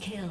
Kill.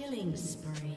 Killing spree.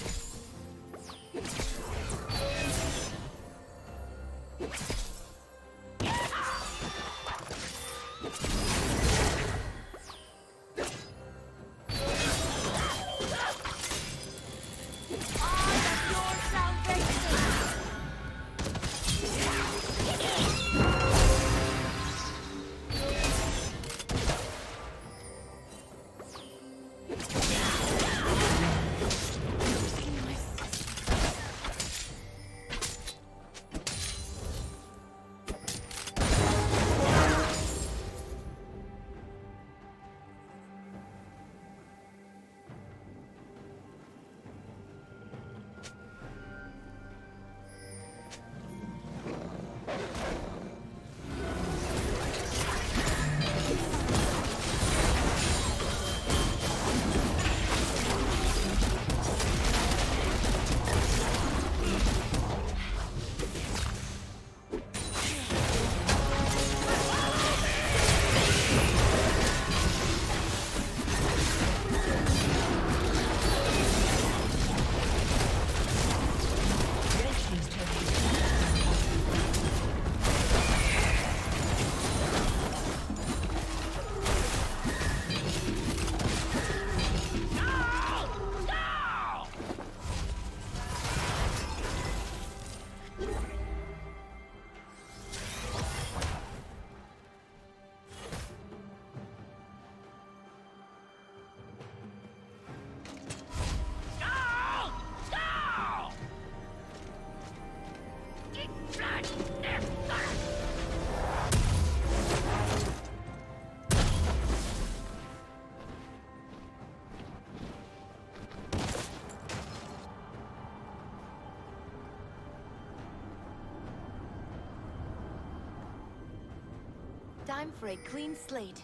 Time for a clean slate.